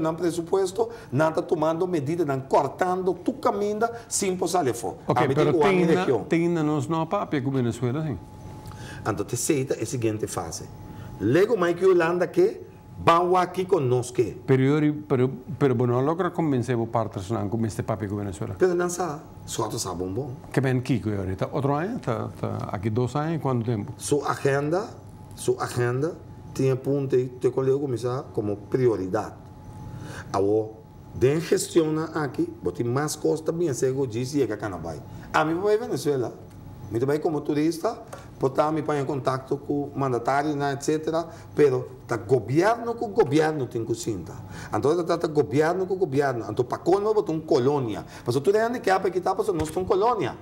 Não presupuesto, não está tomando medidas, não cortando tu caminho sem fora. Ok, pero tem na, tem na nos papo com Venezuela, sim. Então, te aceita a seguinte fase. Lego mais que Holanda que vão aqui conosco. Pero, pero, pero não logra convencer o partes não com este papo com Venezuela. Pero não sabe, só tu sabe um bom. Que bem Kiko ahorita, outro ano, tá, tá, aqui dois anos, quanto tempo? Sua agenda, sua agenda, tinha ponto e te colego começar como prioridade. Agora, den gestiona aqui, botem mais costa bem cego diz e que canabai. A mim vai Venezuela. Me também como turista, botar me para em contato com o mandatário, etc. Pero tá governo com governo tem que sinta. Então tá tá governo com governo. Então para como botar um colônia. Mas tu tem que tá para nós uma colônia.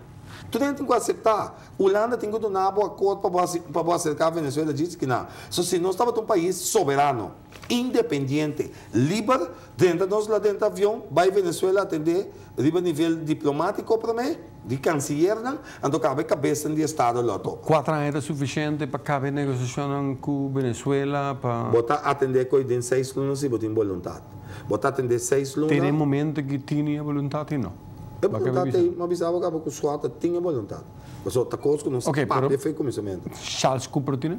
Tu tem que aceitar. Holanda tem que dar um acordo para acercar a Venezuela diz que não. So, se nós estamos um país soberano, independente, livre, dentro nós lá dentro do avião, vai Venezuela atender, a nível diplomático para mim, de canciller, então cabe cabeça de Estado lá. Quatro anos é suficiente para caber negociação com Venezuela? Para... Botar atender com em seis anos e botar vontade. Botar atender seis anos. Tem momento que tinha vontade não? A vontade, mas avisava que o suata tinha vontade. Mas o tacos que não okay, papo foi começamento. Charles Cooper tinha?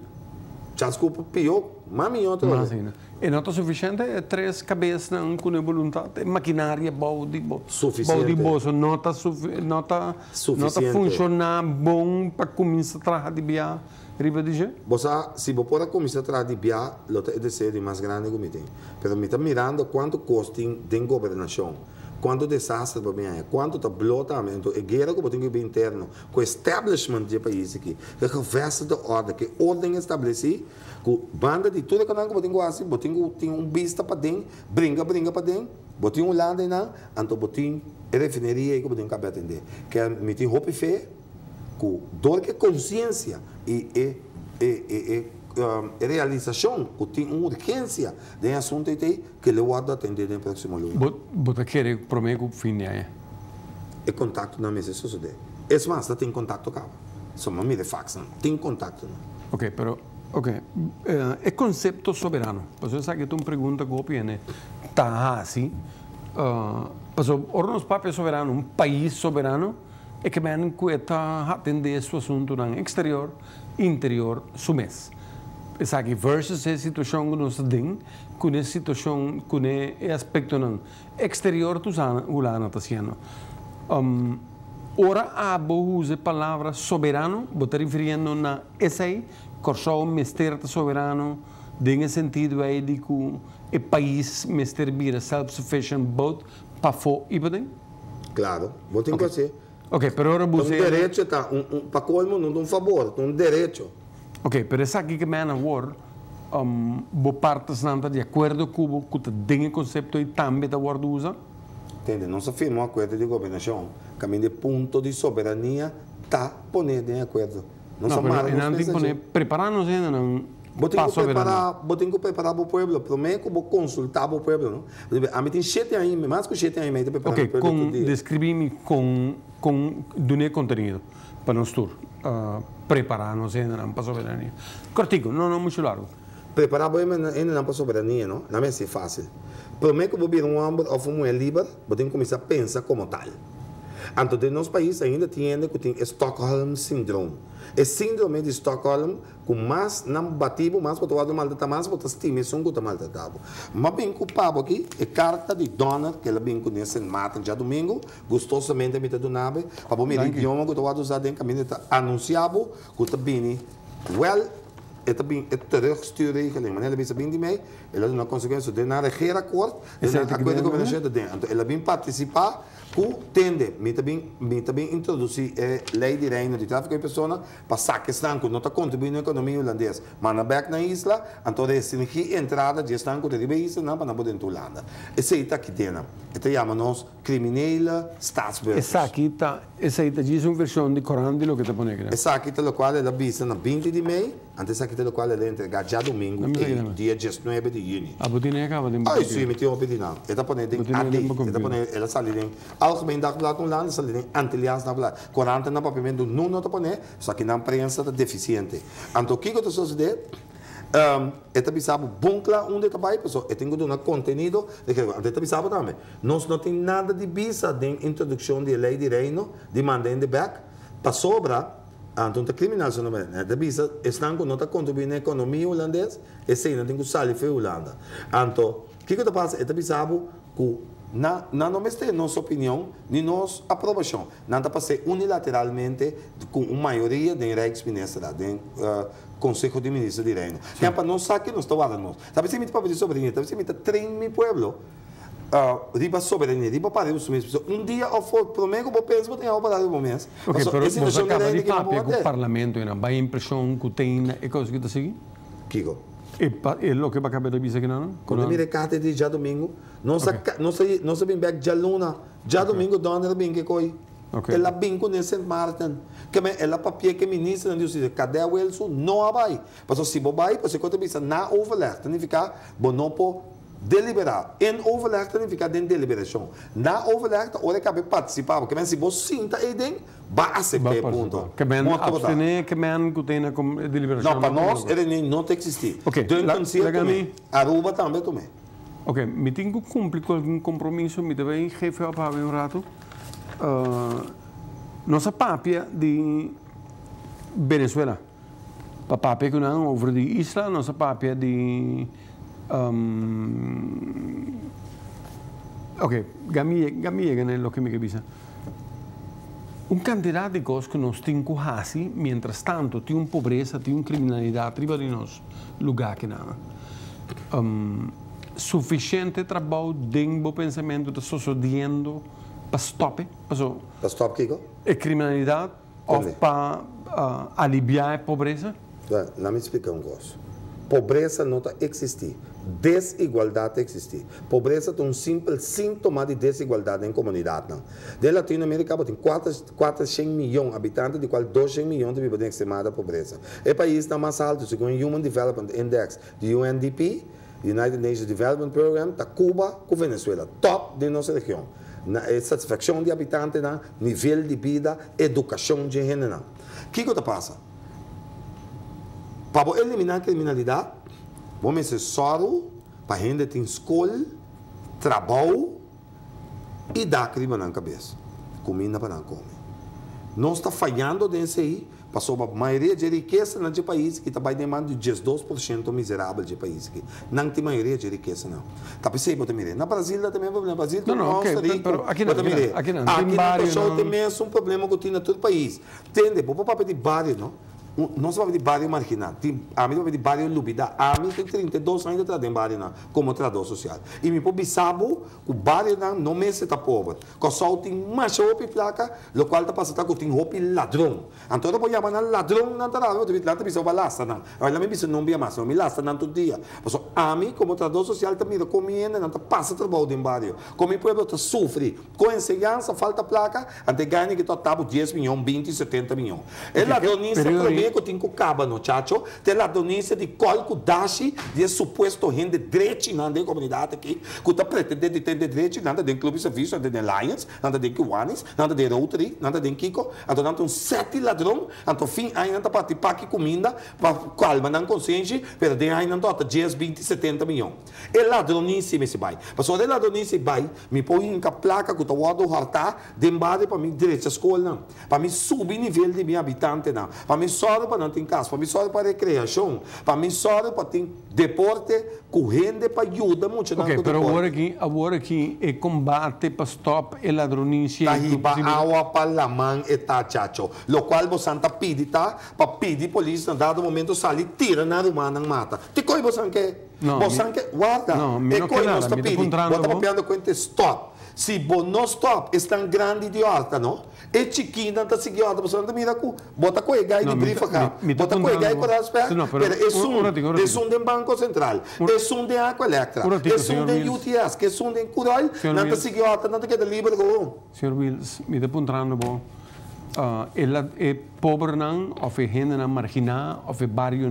Charles Cooper pior, melhor também. Mas ainda. E não está suficiente, é três cabeças não com vontade, maquinária boa de boa. Suficiente. Boa de boa, está não está funcionar bom para começar a trabalhar de biar. Riba de je? Você, se você pode começar a trabalhar de biar, lo é de ser mais grande que me tem. Mas me está mirando quanto custa de governação quanto desastre para mim quanto tá blotamento, e guerra que eu tenho interno, com o establishment do país aqui, que conversa de ordem, que ordem estabeleci, com banda de tudo que eu tenho assim, eu tenho, tenho um vista para dentro, brinca, brinca para dentro, eu tenho um lado aí, então eu tenho refineria que eu tenho que atender, que é me tem roupa e fé, com dor que consciência e, e, e, e uh, realização, que tem uma urgência de assunto que ele vai atender no próximo lunes. Você quer para mim que o fim é? É contato na mesa social. É mais, tem contato com Só não me de fax, não. Tem contato. Não. Ok, pero Ok, uh, é conceito soberano. Você sabe que tu me pergunta como viene. Tá assim. Uh, Pasó, ora nos papel soberano, um país soberano, é que vem que está atender seu assunto no exterior, interior, sumês sabe, versus a situação que nós temos, com a situação, com o aspecto não exterior do Ulana está sendo. Um, ora, a usa palavra soberano, vou estar referindo na essa aí, corso mister soberano, em sentido aí de que o país mister vira self-sufficient both para fora e para Claro, vou ter que fazer. Ok, pero agora você... Um direito, tá, um, um, para colmo, não um favor, um direito. Ok, pero essa aqui que me agora, um, boa parte não de acordo com o que tem conceito e também da word usa? Entende? Não se firma um acordo de governação. Caminho de ponto de soberania está pondo em acordo. Não, não mas não tem que poner, preparar-nos ainda não Vou ter que preparar, vou ter que preparar para o povo. Primeiro, vou consultar para o povo. Não? A mim tem sete anos, mais que sete anos, eu Ok, com, descrevi-me com, com, do conteúdo para nós todos. Uh, preparar não ainda não para a soberania. Cortico, não, não muito largo. Preparar ainda não para a soberania, não? Não é assim fácil. Primeiro que vou vir um homem ou mulher livre, vou ter que começar a pensar como tal. Então, no nosso país ainda tem que tem Stockholm Syndrome. É síndrome de Stockholm, com mais não batido, mais para o maltratado, mais para estima são que maltratado. Mas bem culpado aqui é carta de dona, que ela bem conhece em mata já domingo, gostosamente me do nave, para o meu idioma que eu vou usar em caminho, anunciado, que está bem, well, é também é teruggestuurd regeling. Maar ela bem de mij, ela não conseguiu de na regeerakkoord, de acordo com a de dentro. Ela bem participar ku tende mi também mi também introduzir eh, lei de reino de tráfico de pessoas para saque stanco não está contribuindo na economia holandesa mas na back na isla então é sinergia entrada de stanco de riba isla não para poder Holanda esse aí tá aqui tem então chamamos criminele staatsburgers essa aqui tá essa aí tá diz uma versão de Corão de lo que tá ponendo essa aqui tá o qual ela vista na 20 de maio antes aqui tá o qual ela entrega já domingo dia 19 de junho a botina acaba de ah sim me tinha uma pedina ela ponendo ela ponendo ela salindo algemeen dagblad online, zal in Antilliaans dagblad. Courante na papimento não não tapone, só que na prensa tá deficiente. Anto kiko to so de Um, esta bisabo bunkla onde trabalha, pessoal. Eu tenho um contenido de que esta bisabo também. Nós não tem nada de bisa de introdução de lei de reino, de mandem de back, para sobra Então, a criminalização da bisa estão com nota contribuindo na economia holandesa, e sim, não tem que sair para a Holanda. Então, o que que passa? Esta bisabo que na, na não é nossa opinião, nem nossa aprovação. Nada para ser unilateralmente com uma maioria de Rijksminister, de uh, Conselho de Ministros de Reino. Que para não saber que não está falando. Sabe se me para pedir soberania, sabe se me trein meu pueblo. Uh, riba soberania, riba para os mesmos. Um dia, eu for, pelo menos, eu penso que tem algo para o mês. Ok, pero você acaba de falar que o parlamento é uma impressão que tem, e coisa que está seguindo? Kiko. E, e lo que vai acabar de dizer que não? Quando me recate de já domingo, não se não se não se bem back já luna, já domingo dona bem que coi. Okay. Ela bem com esse Martin. Que me ela papia que ministra não diz cadê o Wilson não vai. Mas se vai, você quando pensa na overleg, significa bom não po deliberar. Em overleg significa den deliberação. Na overleg, hora que participar, porque se você sinta aí dentro base per punto. Che men abstene, che men kutena com deliberação. Não, para nós ele não tem que existir. Ok, la, também. Aruba também também. Ok, me tenho que cumprir com algum compromisso, me também jefe a um rato. Uh, nossa papia de Venezuela. Pa papia que não over de isla, nossa papia de um, ok, gamie gamie né, lo que me avisa. Un cantidad de cosas que nos tienen mientras tanto, tiene pobreza, tiene criminalidad arriba de nos lugar que nada. Um, suficiente trabalho dentro do pensamento de sucedendo para stop, para stop Kiko? A criminalidade ou para uh, aliviar a pobreza? Não me explica um negócio. Pobreza não existe desigualdade existe. Pobreza é um simples sintoma de desigualdade em comunidade. Não. De Latinoamérica tem 400 milhões de habitantes, de qual 200 milhões vivem em extremada pobreza. O país mais alto, segundo o Human Development Index de UNDP, United Nations Development Program, está Cuba com Venezuela, top de nossa região. Na satisfação de habitantes, nível de vida, educação de gênero. O que que passa? Para eliminar a criminalidade, Vamos ser solo para a gente ter escola, trabalho e dar crime na cabeça. Comida para não comer. Nós está falhando nesse aí, passou a maioria de riqueza no país que está demandando 12% miserável de país que não tem maioria de riqueza não. Tá pensando também, na Brasil também no Brasil não, não, okay, rico, pero aqui não, aqui não, aqui não, aqui não, aqui também é um problema que tem na todo o país. Entende? Por papel de bairro, não? não se vai de barrio marginal, a mim vai de barrio lubida. A mim tem 32 anos de trabalho em barrio como trabalhador social. E me pobi sabo, o barrio não me se pobre. Que só tem mais roupa placa, o qual tá passando com tem roupa ladrão. Então eu vou chamar ladrão na trabalho, eu tive lá te bisou balasta não. Olha me bisou não via mais, me lasta não todo dia. Mas a mim como trabalhador social também comendo, não tá passa trabalho em barrio. Como o povo tá sofre, com enseñança falta placa, até ganha que tá 10 milhões, 20, 70 milhões. É ladronista amigo tem que caba no chacho, tem a donência de colco dashi, de suposto rende direito na comunidade aqui, que está pretendendo ter direito, nada de clube de serviço, nada de Lions, nada de Kiwanis, nada de Rotary, nada de Kiko, então tem sete ladrão, então fim ainda para te pagar comida, para calma não consciente, pero de ainda não 10, 20, 70 milhões. É ladronice me se vai. Mas o ladronice vai, me põe em placa que eu vou hartar, de embate para mim direito à escola. Para mim subir nível de minha habitante. Para mim só para não ter casa, para mim só para recreação, para mim só para ter deporte, corrente para ajuda muito. Ok, mas agora aqui, agora aqui é combate para stop e ladronice. Tahiba água para a mão e tá chacho. Lo qual você anda pedir, tá? Para pedir polícia, dado momento, sair, tira na humana, mata. Te coi você quer? Não, você quer? Guarda. Não, me não quer nada, me está encontrando. Você está com stop. Se você não stop, é tão grande idiota, não? E chiquinho não está seguindo, você não mira com, bota ele gai de brifa cá, bota com ele gai com as pernas, pero é um, é um de Banco Central, é um de Aqua Electra, é um de UTS, que é um de não está queda livre com. Senhor Wills, me está apontando bom. Uh, ela é pobre não, ou é gente não marginal, ou é barrio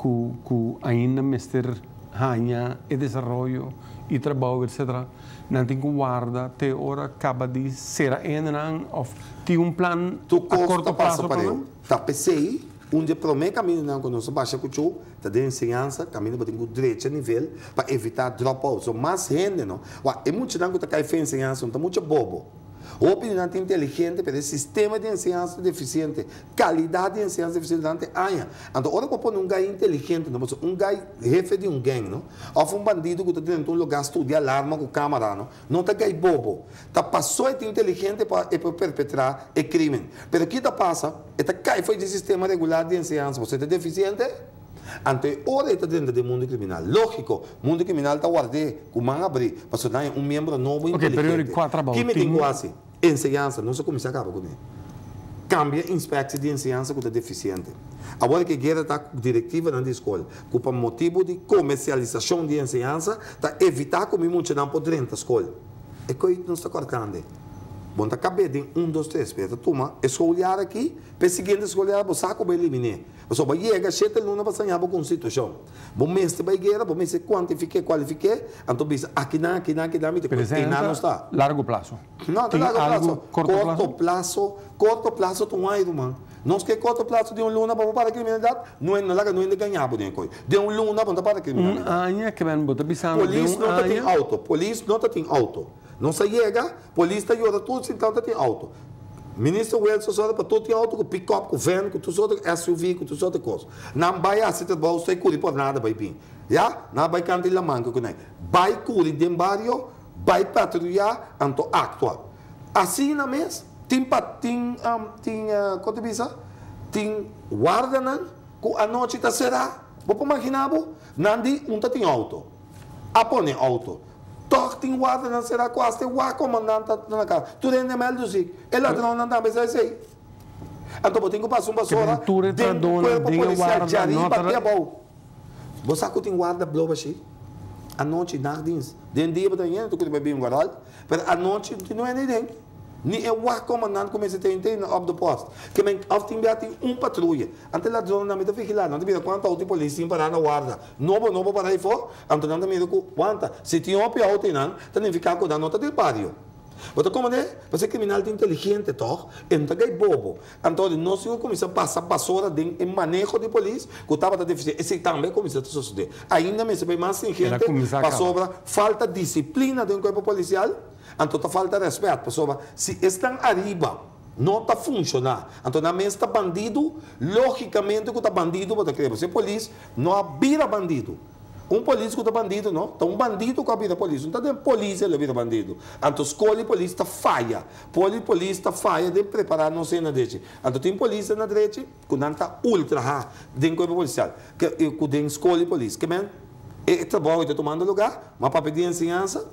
que, que ainda mestre ganha e desenvolvimento e trabalho, etc não tem guarda até hora acaba de ser ainda of tem um plano a curto prazo para eu tá pensei onde promete caminho não nós baixa com o tá de ensinança caminho para ter direito nível para evitar dropout so mais gente não? É muito não que tá cai ensinança tá muito bobo opinião inteligente para o sistema de ensinança deficiente, qualidade de ensinança deficiente, aia. Então, ora que um gai inteligente, não, um gai jefe de um gang, não? Ou um bandido que está dentro de um lugar estudia arma com câmera, não? Não está gai bobo. Está passou de inteligente para, para perpetrar o crime. Mas o que está passa, está cai foi de sistema regular de ensinança, você é deficiente, Ante ora está dentro do mundo criminal. Lógico, mundo criminal está guardado, com mão abrir, para se um membro novo okay, inteligente. Que me tem quase? Ensinança, não sei como se acaba com ele. Cambia inspecção de ensinança que é deficiente. Agora que guerra está diretiva na escola, com motivo de comercialização de ensinança, está evitar que muito não pode dentro da escola. É que não está cortando. Bom, tá cabendo um, dois, três, toma, escolher aqui, para seguinte escolher, você sabe como eliminar. Chegar, sete luna para sonhar com a situação. Bom, mês de baigueira, bom, qualifiquei, então bisa, aqui não, aqui não, aqui não, aqui não, não está. Largo prazo. Não, tem largo prazo. Corto, corto plazo, corto plazo, tu vai, irmão. Não se quer corto plazo de um luna para para criminalidade, não é nada, não é de ganhar, por exemplo. De um luna para a criminalidade. Ano que vem, pisando. Polícia não tem auto, polícia não tem auto. Não se chega, polícia ajuda tudo, então tem auto. Ministro só para tudo tem auto, com pick-up, com van, com tudo outro SUV, tudo outra coisa. Não vai assim, te bolsa e curi por nada, vai bem. Já? Não vai cantar la manca com nem. Vai curi de barrio, vai patrulhar, anto actual. Assim na mês, tem tem um, tem uh, quanto bisa? Tem guarda não, que a noite tá será. Vou imaginar, de um tem auto. Apone auto toch ting water dan será quase wa comandante na casa. Tu rende mel do zik. El ladrão não dá mais aí. Então tenho que passar uma sora dentro do corpo policial arriba até bom. Você que tem guarda assim? A noite nardins. Dentro dia para dentro tu que um garol, mas a noite não é ninguém. Ni é o comandante começa a ter op de posto. Que men of tem tem um patrulha. Ante la zona na meta vigilar, não tem quanta outra polícia para na guarda. Novo novo para aí for, ante não tem quanta. Se tem op a outra não, tem ficar nota del barrio. Você como é? Você criminal de inteligente, toch? Então é bobo. Então nós se começa a passar passora de em manejo de polícia, que estava deficiência. Esse também começa a suceder. Ainda me se mais gente passou falta disciplina de um corpo policial então, falta respeito, pessoal. Se estão arriba, não está funcionando. Então, na mesa está bandido, logicamente que está bandido, você quer ser polícia, não vira bandido. Um polícia que está bandido, não? Então, um bandido que vira polícia. Não está de polícia, ele vira bandido. Então, escolhe polícia falha. Poli polícia falha de preparar não sei na direita. Então, tem polícia na direita que não está ultra dentro do policial. Que, que escolhe polícia. Que, man, é trabalho está tomando lugar, mas para pedir ensinança,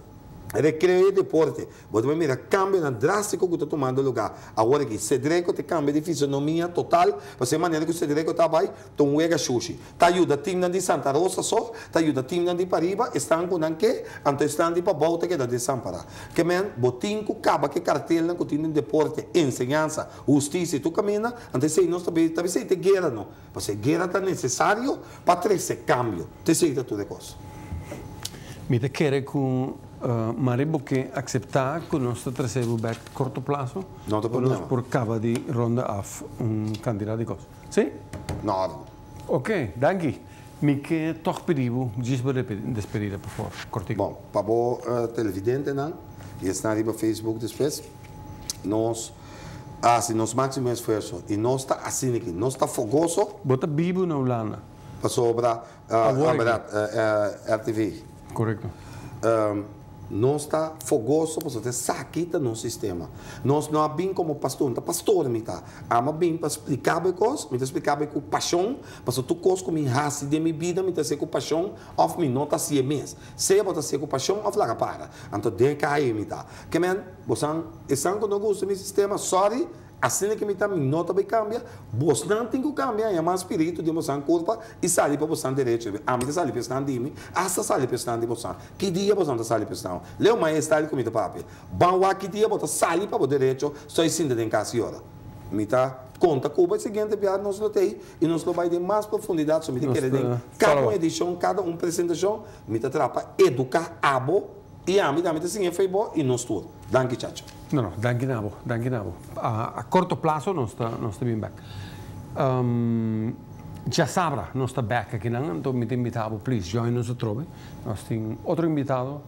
recreio e deporte. Você mira, cambio drástico que está tomando lugar. Agora que Cedreco te cambia de fisionomia total, você maneira que o Cedreco está aí, tu uega sushi. Tá ajuda time de Santa Rosa só, tá ajuda time de Pariba, estão com que, então estão de para volta que da de Sampara. Que men, botinco, caba que cartel que tem deporte, ensinança, justiça, tu camina, então sei nós também, também sei te guerra não. Você guerra está necessário para trazer cambio. Te sei tudo de coisa. Me quer com Uh, maar que acceptar que nós trazemos a curto prazo não tem problema. nós por cabo de ronda af um candidato de coisa. Sim? Não. Ok, danke. Me que toch pedido, diz para despedida, por favor, cortico. Bom, para o uh, televidente, não? E está aí no Facebook depois. Nós assim, nosso máximo esforço e nós está assim aqui, nós está fogoso. Bota bibo na Holanda. Para sobre a, a, a, a, a RTV. Correto. Um, não está fogoso, você saquita no sistema. Nós não bem como pastor, não pastor me tá. Ama bem para explicar bem coisas, me explicar bem com paixão, para tu coisas com minha raça de minha vida, me ser com paixão, of me não tá se mesmo. Se você ser com paixão, of lá para. Então, de cair me tá. Que men, você, estão com o gosto do sistema, sorry, Assim que me também nota vai cambia, você não tem que cambiar, é mais espírito de você culpa e sai para você direito. A mim sai para você de mim, essa sai para você de você. Que dia você sai para você? Leu mais está comigo papi. Bom, que dia você sai para o direito, só assim de casa hora. Me tá conta Cuba, seguinte piada nós lotei e nós vai ter mais profundidade sobre que querer cada uma edição, cada uma apresentação, me tá trapa educar abo e a mim também assim foi bom e nós tudo. Danke, chacho. No, no, danke nabo, danke nabo. A, a corto plazo non sta, non sta bien back. Um, já sabra, nós está back aqui, não? Então, me invitado, please, join us trove. Nós temos outro invitado,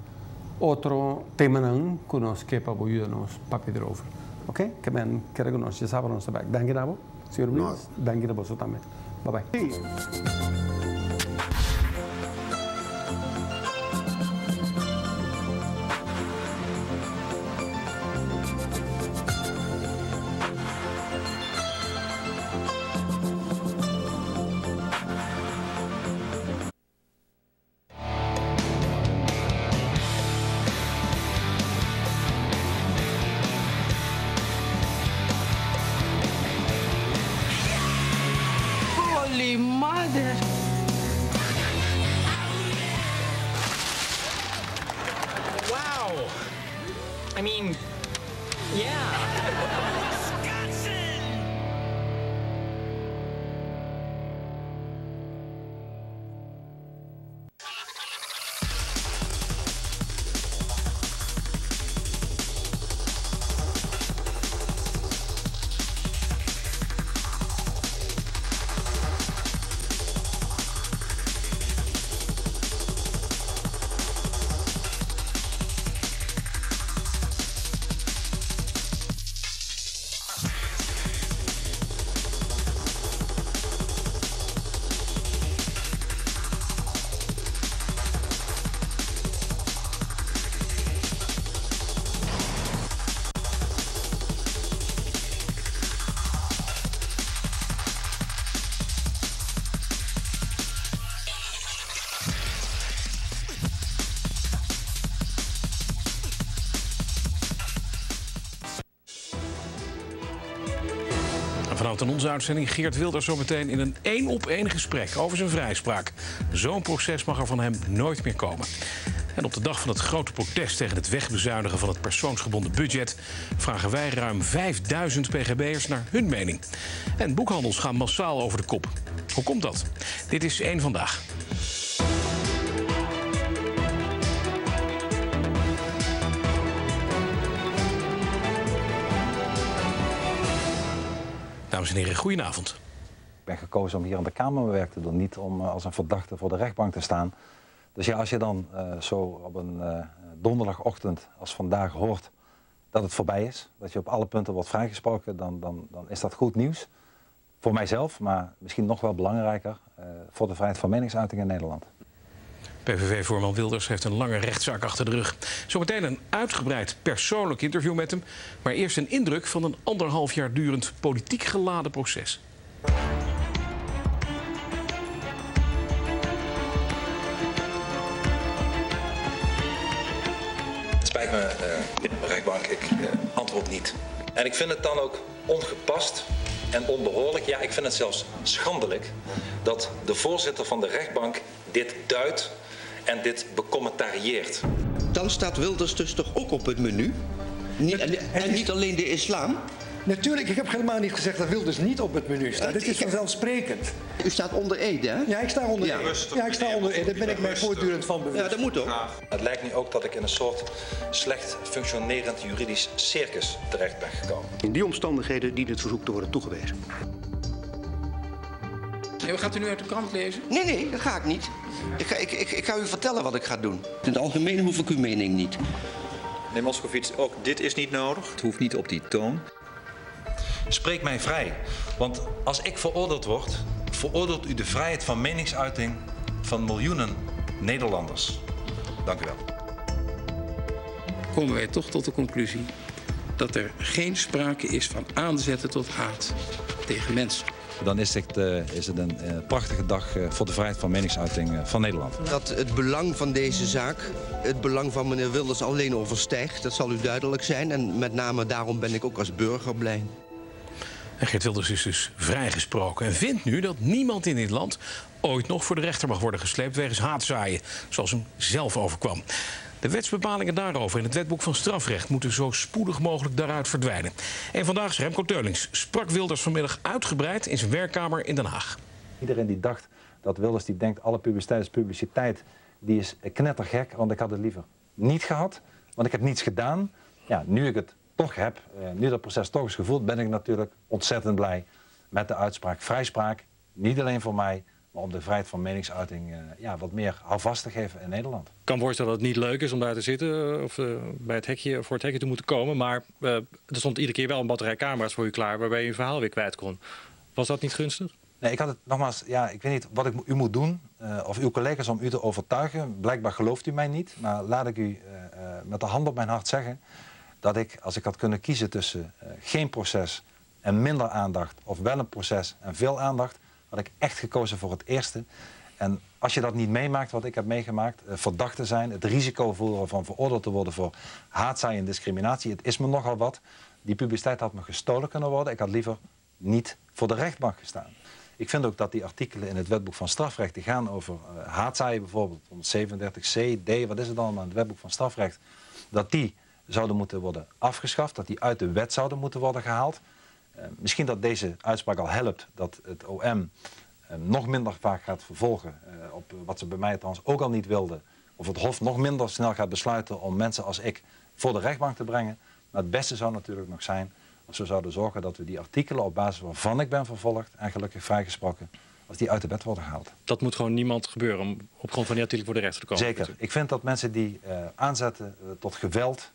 outro tema não, que nós quer para ajudar nós para pedir over. Ok? Que bem, quero que nós já sabra, nós está back. Danke, Davo. Senhor Luiz, danke a você também. Bye bye. Holy Vanavond in onze uitzending Geert Wilders zometeen in een één op één gesprek over zijn vrijspraak. Zo'n proces mag er van hem nooit meer komen. En op de dag van het grote protest tegen het wegbezuinigen van het persoonsgebonden budget vragen wij ruim 5000 PGB'ers naar hun mening. En boekhandels gaan massaal over de kop. Hoe komt dat? Dit is één vandaag. Dames en heren, goedenavond. Ik ben gekozen om hier aan de Kamer mijn werk te doen, niet om eh, als een verdachte voor de rechtbank te staan. Dus ja, als je dan eh, zo op een eh, donderdagochtend als vandaag hoort dat het voorbij is, dat je op alle punten wordt vrijgesproken, dan, dan, dan is dat goed nieuws. Voor mijzelf, maar misschien nog wel belangrijker, voor de vrijheid van meningsuiting in Nederland. PVV-voorman Wilders heeft een lange rechtszaak achter de rug. Zometeen een uitgebreid persoonlijk interview met hem. Maar eerst een indruk van een anderhalf jaar durend politiek geladen proces. Het spijt me, eh, rechtbank, ik eh, antwoord niet. En ik vind het dan ook ongepast en onbehoorlijk, ja, ik vind het zelfs schandelijk, dat de voorzitter van de rechtbank dit duidt en dit becommentarieert. Dan staat Wilders dus toch ook op het menu? Niet, en, en niet alleen de islam? Natuurlijk, ik heb helemaal niet gezegd dat Wilders niet op het menu staat. Dit is vanzelfsprekend. U staat onder Ede, hè? Ja, ik sta onder Ja. Ede. Ja, ik sta onder Ede. Daar ben ik mij voortdurend van bewust. Ja, dat moet ook. Het lijkt nu ook dat ik in een soort slecht functionerend juridisch circus terecht ben gekomen. In die omstandigheden dient het verzoek te worden toegewezen. En gaat u nu uit de krant lezen? Nee, nee, dat ga ik niet. Ik ga, ik, ik, ik ga u vertellen wat ik ga doen. In het algemeen hoef ik uw mening niet. Meneer Moskovits, ook dit is niet nodig. Het hoeft niet op die toon. Spreek mij vrij, want als ik veroordeeld word, veroordeelt u de vrijheid van meningsuiting van miljoenen Nederlanders. Dank u wel. komen wij toch tot de conclusie dat er geen sprake is van aanzetten tot haat tegen mensen. Dan is het, eh, is het een eh, prachtige dag eh, voor de vrijheid van meningsuiting van Nederland. Dat het belang van deze zaak het belang van meneer Wilders alleen overstijgt, dat zal u duidelijk zijn. En met name daarom ben ik ook als burger blij. En Geert Wilders is dus vrijgesproken en vindt nu dat niemand in dit land ooit nog voor de rechter mag worden gesleept wegens haatzaaien, zoals hem zelf overkwam. De wetsbepalingen daarover in het wetboek van strafrecht moeten zo spoedig mogelijk daaruit verdwijnen. En vandaag, Remco Teulings, sprak Wilders vanmiddag uitgebreid in zijn werkkamer in Den Haag. Iedereen die dacht dat Wilders die denkt alle publiciteit is publiciteit, die is knettergek, want ik had het liever niet gehad, want ik heb niets gedaan. Ja, nu ik het toch heb, eh, nu dat proces toch is gevoeld, ben ik natuurlijk ontzettend blij met de uitspraak vrijspraak, niet alleen voor mij, maar om de vrijheid van meningsuiting eh, ja, wat meer houvast te geven in Nederland. Ik kan voorstellen dat het niet leuk is om daar te zitten eh, of bij het hekje, voor het hekje te moeten komen. Maar er stond iedere keer wel een batterij camera's voor u klaar waarbij je een verhaal weer kwijt kon. Was dat niet gunstig? Nee, ik had het nogmaals, ja, ik weet niet wat ik, u moet doen, of uw collega's om u te overtuigen. Blijkbaar gelooft u mij niet, maar laat ik u met de hand op mijn hart zeggen dat ik, als ik had kunnen kiezen tussen eh, geen proces en minder aandacht, of wel een proces en veel aandacht, had ik echt gekozen voor het eerste. En als je dat niet meemaakt, wat ik heb meegemaakt, eh, verdacht te zijn, het risico voeren van veroordeeld te worden voor haatzaai en discriminatie, het is me nogal wat. Die publiciteit had me gestolen kunnen worden. Ik had liever niet voor de rechtbank gestaan. Ik vind ook dat die artikelen in het wetboek van strafrecht die gaan over uh, haatzaaien bijvoorbeeld, 137c, D, wat is het allemaal in het wetboek van strafrecht, dat die zouden moeten worden afgeschaft, dat die uit de wet zouden moeten worden gehaald. Uh, misschien dat deze uitspraak al helpt dat het OM uh, nog minder vaak gaat vervolgen, uh, op wat ze bij mij trouwens ook al niet wilden, of het Hof nog minder snel gaat besluiten om mensen als ik voor de rechtbank te brengen. Maar het beste zou natuurlijk nog zijn als we zouden zorgen dat we die artikelen op basis waarvan ik ben vervolgd en gelukkig vrijgesproken, als die uit de wet worden gehaald. Dat moet gewoon niemand gebeuren om op grond van die artikelen voor de rechter te komen. Zeker. Ik vind dat mensen die aanzetten tot geweld,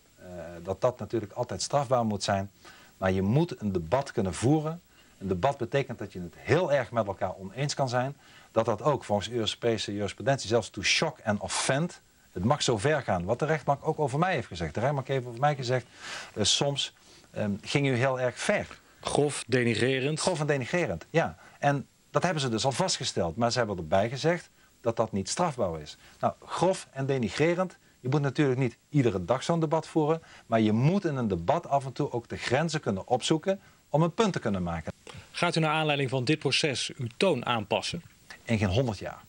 dat dat natuurlijk altijd strafbaar moet zijn. Maar je moet een debat kunnen voeren. Een debat betekent dat je het heel erg met elkaar oneens kan zijn. Dat dat ook volgens Europese jurisprudentie zelfs to shock en offend. Het mag zo ver gaan. Wat de rechtbank ook over mij heeft gezegd. De rechtbank heeft over mij gezegd, uh, soms um, ging u heel erg ver. Grof, denigrerend. Grof en denigrerend, ja. En dat hebben ze dus al vastgesteld. Maar ze hebben erbij gezegd dat dat niet strafbaar is. Nou, grof en denigrerend. Je moet natuurlijk niet iedere dag zo'n debat voeren. Maar je moet in een debat af en toe ook de grenzen kunnen opzoeken om een punt te kunnen maken. Gaat u naar aanleiding van dit proces uw toon aanpassen? In geen 100 jaar.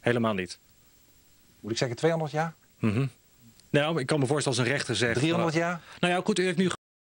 Helemaal niet. Moet ik zeggen 200 jaar? Mm -hmm. Nou, ik kan me voorstellen als een rechter zegt... 300 jaar? Nou ja, goed, u heeft nu